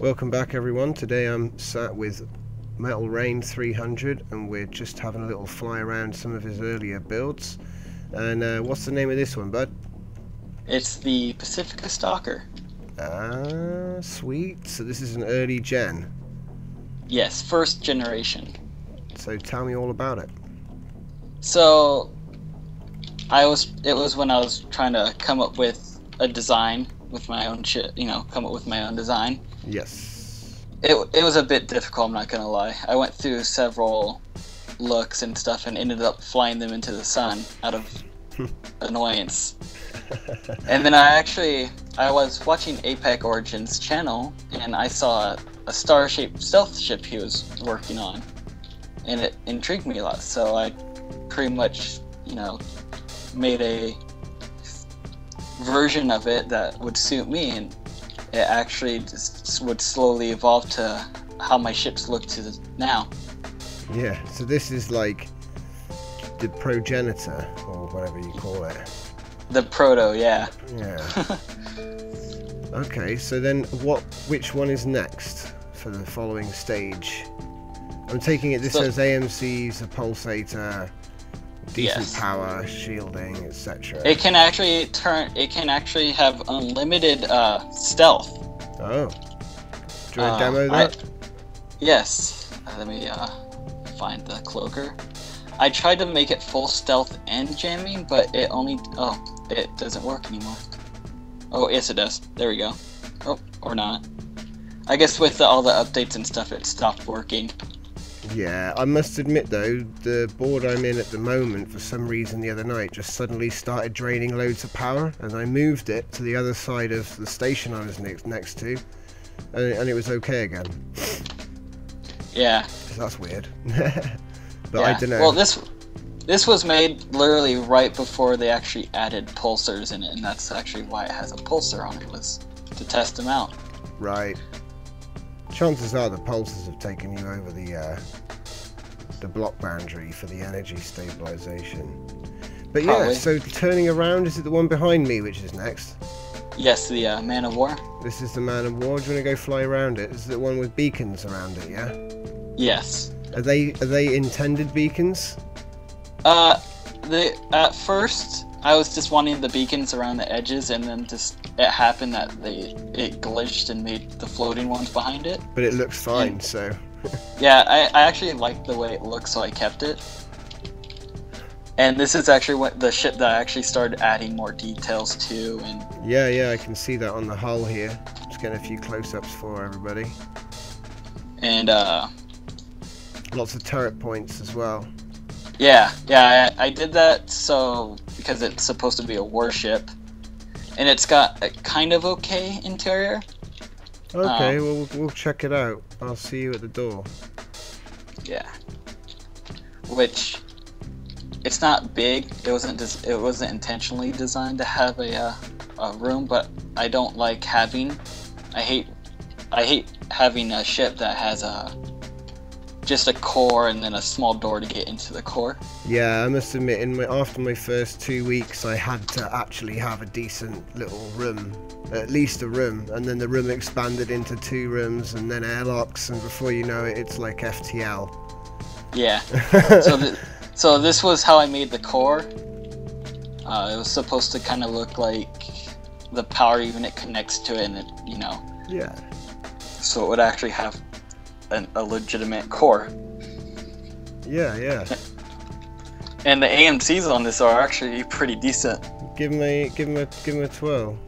Welcome back everyone. Today I'm sat with Metal Rain 300 and we're just having a little fly around some of his earlier builds. And uh, what's the name of this one, bud? It's the Pacifica Stalker. Ah, sweet. So this is an early gen. Yes, first generation. So tell me all about it. So I was it was when I was trying to come up with a design with my own shit, you know, come up with my own design. Yes. It, it was a bit difficult, I'm not gonna lie. I went through several looks and stuff and ended up flying them into the sun out of annoyance. and then I actually I was watching Apex Origins channel and I saw a star-shaped stealth ship he was working on, and it intrigued me a lot. So I pretty much you know made a version of it that would suit me, and it actually just would slowly evolve to how my ships look to now. Yeah, so this is like the progenitor, or whatever you call it. The proto, yeah. Yeah. okay, so then what? Which one is next for the following stage? I'm taking it. This So- says AMC's a pulsator, decent Yes. power, shielding, etc. It can actually turn. It can actually have unlimited uh, stealth. Oh, do you want to Uh, demo I- that? yes. Uh, let me uh, find the cloaker. I tried to make it full stealth and jamming, but it only. Oh, it doesn't work anymore. Oh, yes, it does. There we go. Oh, or not. I guess with the, all the updates and stuff, it stopped working. Yeah, I must admit though, the board I'm in at the moment, for some reason the other night, just suddenly started draining loads of power, and I moved it to the other side of the station I was next next to, and, and it was okay again. Yeah. So that's weird. but I yeah. don't know. Well, this this was made literally right before they actually added pulsars in it, and that's actually why it has a pulsar on it was to test them out. Right. Chances are the pulses have taken you over the uh, the block boundary for the energy stabilization. But yeah, so turning around, is it the one behind me which is next? Yes, the uh, Man of War. This is the Man of War. Do you want to go fly around it? This is the one with beacons around it, yeah? Yes. Are they are they intended beacons? Uh, the at first I was just wanting the beacons around the edges, and then just it happened that they it glitched and made the floating ones behind it. But it looks fine, so Yeah, I, I actually liked the way it looks, so I kept it. And this is actually what the ship that I actually started adding more details to, and yeah, yeah, I can see that on the hull here. Just getting a few close-ups for everybody. and uh, Lots of turret points as well. yeah, yeah, I, I did that so because it's supposed to be a warship, and it's got a kind of okay interior. Okay, well we'll- we'll check it out. I'll see you at the door. Yeah. Which it's not big. It wasn't it wasn't intentionally designed to have a uh, a room, but I don't like having I hate I hate having a ship that has a just a core and then a small door to get into the core. Yeah, I must admit, in my after my first two weeks, I had to actually have a decent little room, at least a room, and then the room expanded into two rooms and then airlocks, and before you know it, it's like FTL. Yeah. so th- so this was how I made the core. Uh, it was supposed to kind of look like the power unit connects to it, and it, you know, yeah, so it would actually have an, a legitimate core. yeah, yeah. And the AMCs on this are actually pretty decent. Give me, give me, give me a twirl.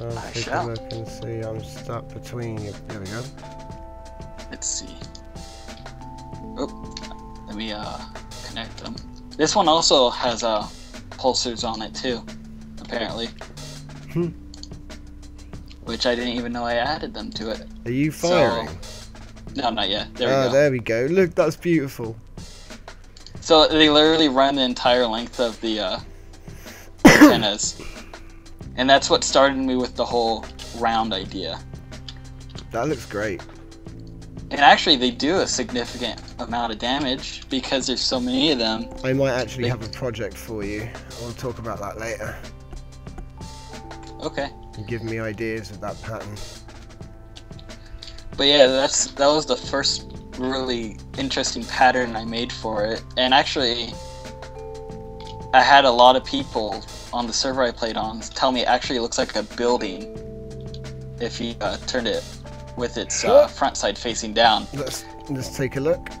I'll I take shall. a look and see. I'm stuck between you. There we go. Let's see. Oh, let me uh connect them. This one also has uh pulsars on it too, apparently. Hmm. Which I didn't even know I added them to it. Are you So, firing? No, not yet. There Ah, we go. there we go. Look, that's beautiful. So they literally run the entire length of the uh, antennas, and that's what started me with the whole round idea. That looks great. And actually, they do a significant amount of damage because there's so many of them. I might actually have a project for you. I'll talk about that later. Okay. And give me ideas of that pattern. But yeah, that's that was the first really interesting pattern I made for it. And actually, I had a lot of people on the server I played on tell me it actually looks like a building if you uh, turned it with its uh, front side facing down. Let's let's take a look.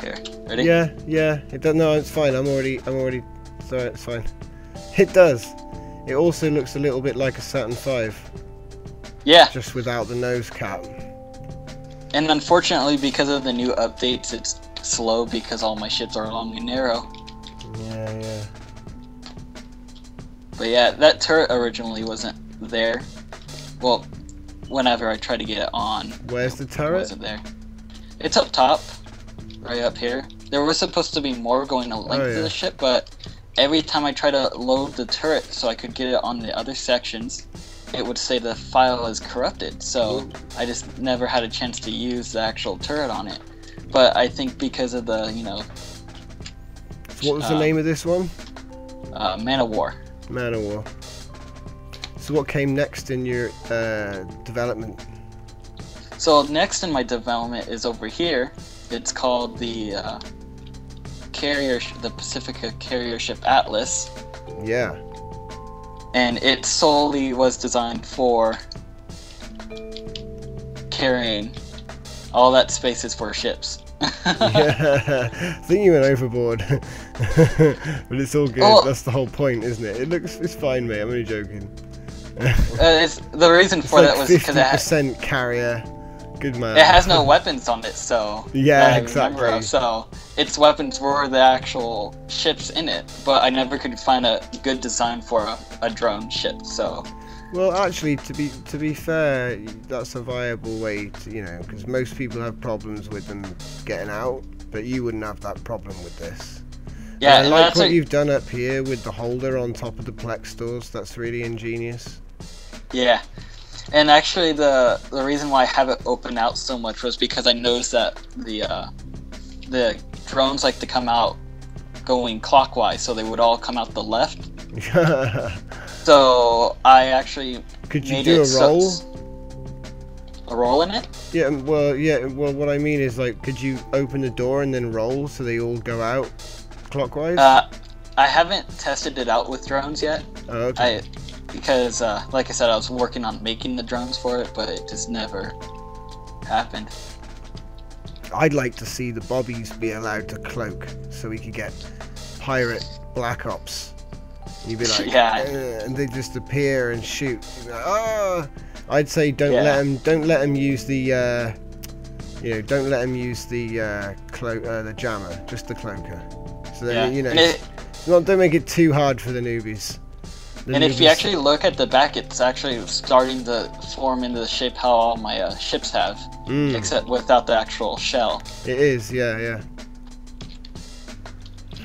Here, ready? Yeah, yeah. It does. No, it's fine. I'm already. I'm already. Sorry, it's fine. It does. It also looks a little bit like a Saturn V, Yeah, just without the nose cap. and unfortunately, because of the new updates, it's slow because all my ships are long and narrow. Yeah, yeah. But yeah, that turret originally wasn't there. Well, whenever I tried to get it on, Where's the it turret? wasn't there. It's up top, right up here. There was supposed to be more going the length Oh, of the ship, but every time I try to load the turret so I could get it on the other sections, it would say the file is corrupted. So I just never had a chance to use the actual turret on it. But I think because of the, you know, what was the uh, name of this one? uh, Man of War. Man of War. So what came next in your uh, development? So next in my development is over here. It's called the uh, carrier, sh- the Pacifica carrier ship Atlas, Yeah. and it solely was designed for carrying all that space is for ships. yeah. I think you went overboard. but it's all good. Oh. That's the whole point, isn't it? It looks it's fine, mate. I'm only joking. Uh, it's, the reason It's for like that was because it, ha- percent carrier. Good man. it has no weapons on it, so Yeah, exactly. remember. So its weapons were the actual ships in it, but I never could find a good design for a, a drone ship. So Well, actually, to be to be fair, that's a viable way to you know because most people have problems with them getting out, but you wouldn't have that problem with this. yeah, and I like what a- you've done up here with the holder on top of the Plex doors. That's really ingenious. Yeah, and actually, the the reason why I have it open out so much was because I noticed that the uh, the drones like to come out going clockwise, so they would all come out the left. So I actually Could you made do a roll? a roll in it. Yeah, well, yeah, well, what I mean is like, could you open the door and then roll so they all go out clockwise? Uh, I haven't tested it out with drones yet. oh, okay. I because uh, like I said, I was working on making the drones for it, but it just never happened. I'd like to see the bobbies be allowed to cloak so we could get pirate black ops. You'd be like, Yeah. "Uh," and they just appear and shoot. Like, "Ah!" I'd say don't Yeah. let them, don't let them use the, uh, you know, don't let them use the uh, clo- uh, the jammer, just the cloaker. So then, Yeah, you know, it, not don't make it too hard for the newbies. And if you actually look at the back, it's actually starting to form into the shape how all my uh, ships have, Mm, except without the actual shell. it is, yeah, yeah.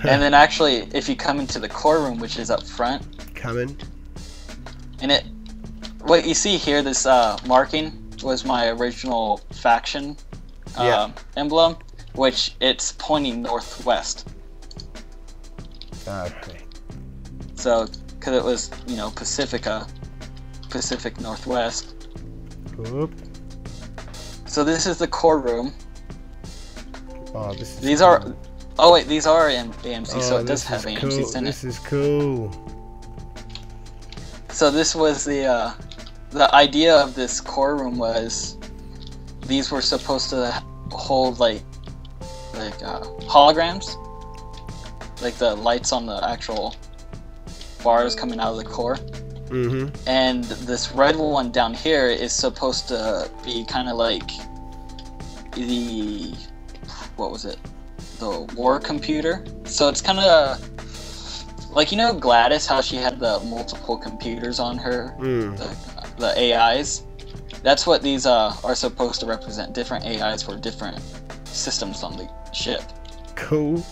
and then actually, if you come into the core room, which is up front, Coming. and it, what you see here, this uh, marking was my original faction Yeah. um, emblem, which it's pointing northwest. Okay. So, because it was, you know, Pacifica, Pacific Northwest. Oop. So this is the core room. Oh, this is These cool. are, oh wait, these are AM, AMC, so Oh, it does this have AMCs cool. in it. This is cool. So this was the, uh, the idea of this core room was, these were supposed to hold like, like uh, holograms, like the lights on the actual bars coming out of the core. Mm-hmm. and this red one down here is supposed to be kind of like the what was it the war computer so it's kind of like you know GLaDOS how she had the multiple computers on her Mm. the, the ais that's what these uh, are supposed to represent different ais for different systems on the ship Cool.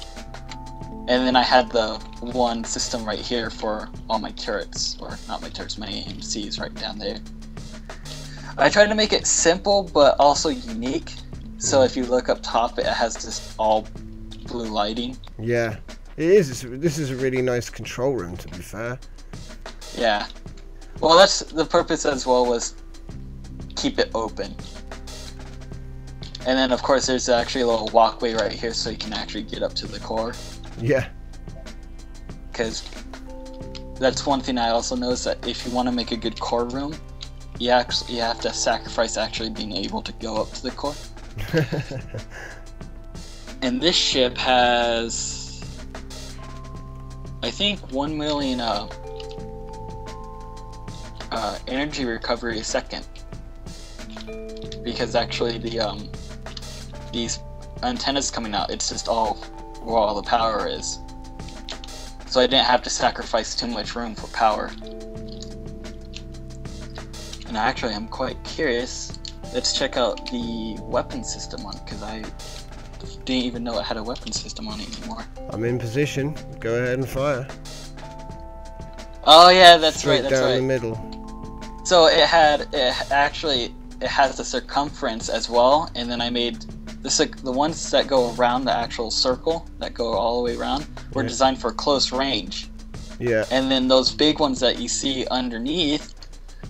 And then I had the one system right here for all my turrets, or not my turrets, my AMCs right down there. I tried to make it simple but also unique. So if you look up top, it has this all blue lighting. Yeah, it is. This is a really nice control room, to be fair. Yeah. Well, that's the purpose as well was keep it open. And then of course there's actually a little walkway right here so you can actually get up to the core. Yeah, Because that's one thing I also noticed that if you want to make a good core room, you actually you have to sacrifice actually being able to go up to the core. And this ship has, I think, one million uh, uh, energy recovery a second. Because actually, the um, these antennas coming out, it's just all where all the power is. So I didn't have to sacrifice too much room for power. And actually, I'm quite curious. Let's check out the weapon system on it because I didn't even know it had a weapon system on it anymore. I'm in position. Go ahead and fire. Oh yeah, that's Straight right. That's down right. the middle. So it had it actually it has the circumference as well, and then I made the the ones that go around the actual circle that go all the way around were Yeah. designed for close range, Yeah, and then those big ones that you see underneath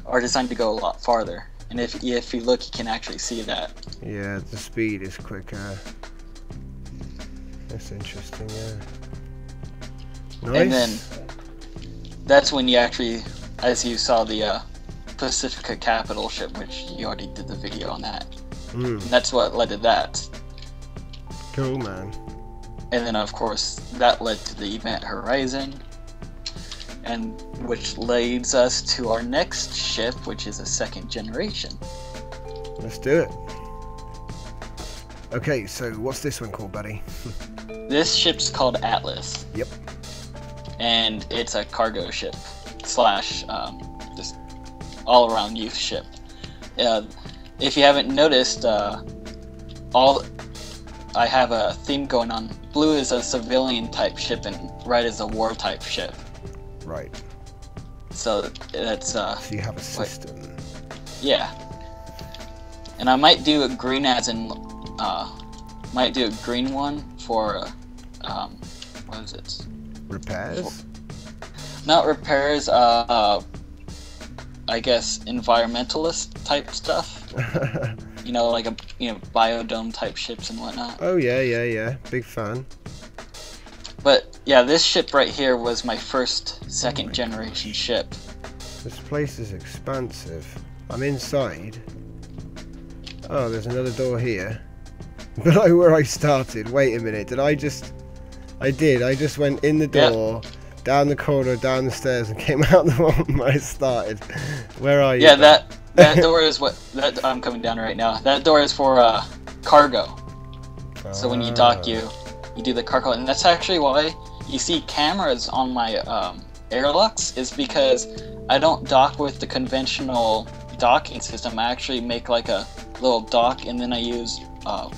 are designed to go a lot farther. And if if you look, you can actually see that. yeah. The speed is quicker. That's interesting. Yeah. Nice. And then that's when you actually, as you saw the uh, Pacifica Capital ship, which you already did the video on that. Mm, that's what led to that. cool, man. And then, of course, that led to the Event Horizon, and which leads us to our next ship, which is a second generation. Let's do it. Okay, so what's this one called, buddy? This ship's called Atlas. Yep. And it's a cargo ship slash um, just all around youth ship. Uh, if you haven't noticed, uh, all I have a theme going on. Blue is a civilian type ship, and red is a war type ship. Right. So that's uh, So you have a system. Yeah. And I might do a green as in, uh, might do a green one for, uh, um, what is it? Repairs. Not repairs, uh, uh, I guess environmentalist type stuff. You know, like a, you know, biodome type ships and whatnot. oh yeah, yeah, yeah. Big fan. But yeah, this ship right here was my first Oh second generation ship. This place is expansive. I'm inside. Oh, there's another door here. Below where I started. Wait a minute. Did I just? I did. I just went in the Yep. door, down the corridor, down the stairs, and came out the one where I started. Where are you? Yeah, that, that door is what, that, I'm coming down right now. That door is for, uh, cargo. So when you dock, you you do the cargo, and that's actually why you see cameras on my um, airlocks. Is because I don't dock with the conventional docking system. I actually make like a little dock, and then I use uh,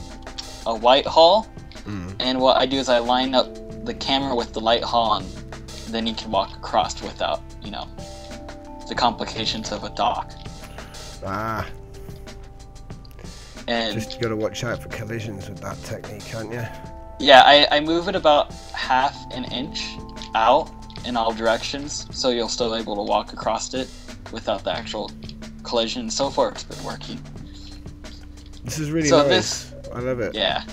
a white hull. Mm. And what I do is I line up the camera with the light hull, and then you can walk across without you know the complications of a dock. Ah, And just you gotta watch out for collisions with that technique, can't you? Yeah, I, I move it about half an inch out in all directions, so you'll still be able to walk across it without the actual collision. So far, it's been working. This is really So nice. I love it. Yeah.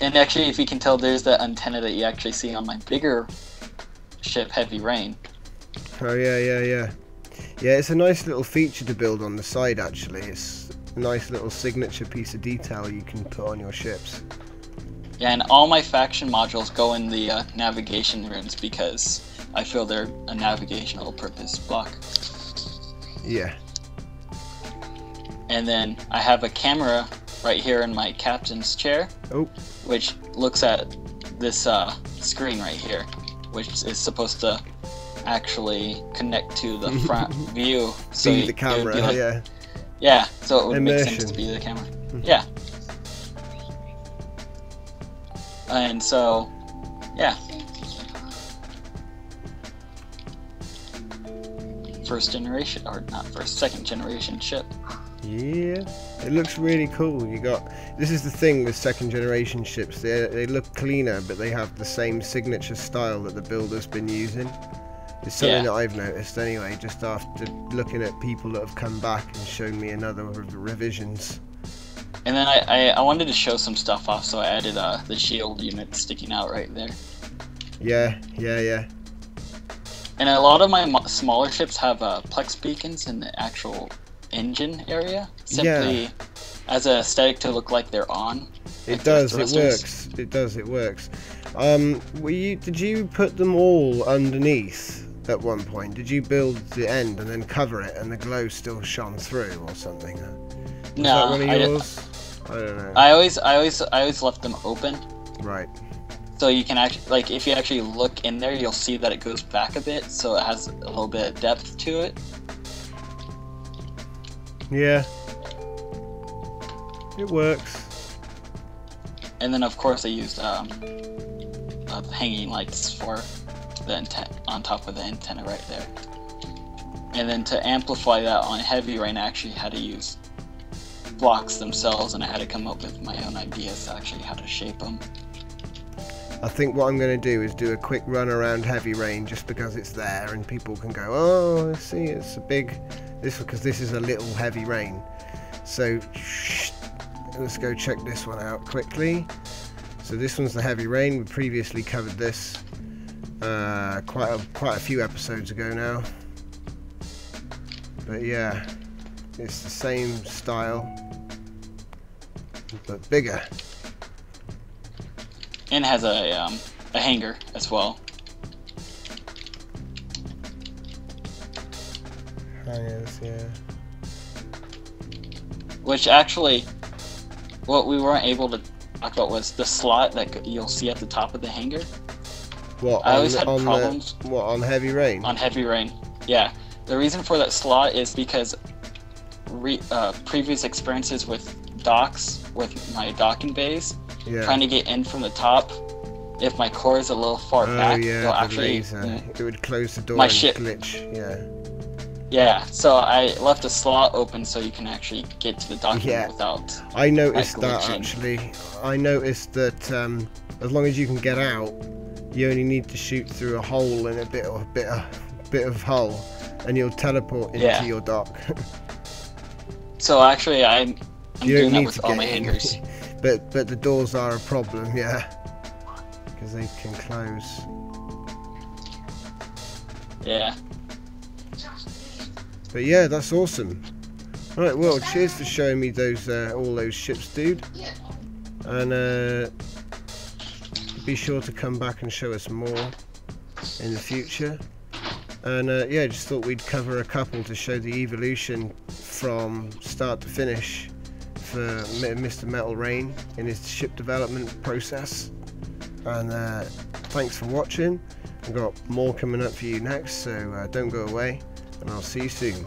And actually, if you can tell, there's that antenna that you actually see on my bigger ship, Heavy Rain. Oh yeah, yeah, yeah. Yeah, it's a nice little feature to build on the side. Actually, it's a nice little signature piece of detail you can put on your ships. Yeah, and all my faction modules go in the uh, navigation rooms because I feel they're a navigational purpose block. Yeah. And then I have a camera right here in my captain's chair. Oh. Which looks at this uh, screen right here, which is supposed to actually connect to the front view. So Be the camera. be like- yeah. yeah, so it would make sense to be the camera. Mhm. Yeah. And so, yeah. first generation, or not first, second generation ship. Yeah, it looks really cool. You got this is the thing with second generation ships. They they look cleaner, but they have the same signature style that the builder's been using. It's something Yeah. that I've noticed anyway, just after looking at people that have come back and shown me another re- revisions. And then I, I, I wanted to show some stuff off, so I added uh, the shield unit sticking out right there. Yeah, yeah, yeah. And a lot of my mo- smaller ships have uh, plex beacons in the actual engine area, simply as a aesthetic to look like they're on. It like does. It works. It does. It works. Um, were you? Did you put them all underneath at one point? Did you build the end and then cover it, and the glow still shone through, or something? Was No, that one of I? I don't know. I always, I always, I always left them open, right. so you can actually, like, if you actually look in there, you'll see that it goes back a bit, so it has a little bit of depth to it. Yeah. It works. And then, of course, I used um, uh, hanging lights for the on top of the antenna right there. And then to amplify that on heavy rain, I actually had to use blocks themselves, and I had to come up with my own ideas actually how to shape them. I think what I'm going to do is do a quick run around Heavy Rain just because it's there and people can go, oh, I see, it's a big. This because this is a little Heavy Rain. So let's go check this one out quickly. So this one's the Heavy Rain. We previously covered this uh, quite a, quite a few episodes ago now. But yeah, it's the same style, but bigger. And has a um, a hangar as well. Hangars, yeah. Which actually, what we weren't able to talk about was the slot that you'll see at the top of the hangar. What I on, always had on problems the what on heavy rain? on heavy rain. Yeah, the reason for that slot is because re- uh, previous experiences with docks with my docking bays, yeah. trying to get in from the top. If my core is a little far oh back, yeah, it'll actually mm, It would close the door My and ship- glitch. Yeah. yeah. So I left a slot open so you can actually get to the docking Yeah. without. I noticed that glitching. actually. I noticed that um, as long as you can get out, you only need to shoot through a hole in a bit of bit of bit of hull, and you'll teleport into Yeah. your dock. So actually, I'm I'm you doing that with all my in. hangars. but but the doors are a problem, yeah, because they can close. Yeah. But yeah, that's awesome. All right, well, cheers for showing me those uh, all those ships, dude. And uh, be sure to come back and show us more in the future. And uh, yeah, just thought we'd cover a couple to show the evolution from start to finish for Mr. Metal Rain in his ship development process. And uh, thanks for watching. I've got more coming up for you next, so uh, don't go away and I'll see you soon.